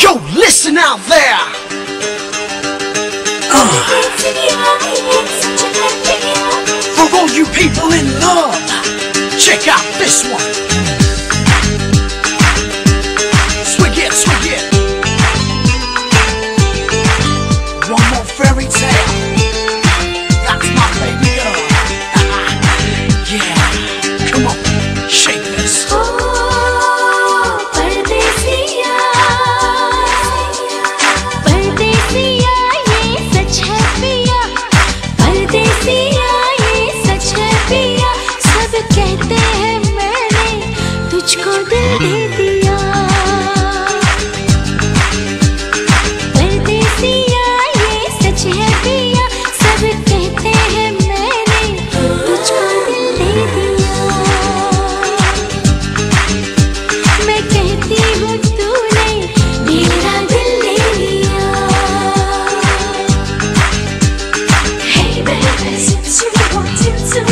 Yo, listen out there! Uh. For all you people in love, check out this one. दिल दे दिया। परदेसिया ये सच है पिया सब कहते हैं मैंने तुझको दिल दे दिया। मैं कहती हूँ तूने मेरा दिल ले लिया। Hey baby, since you walked into my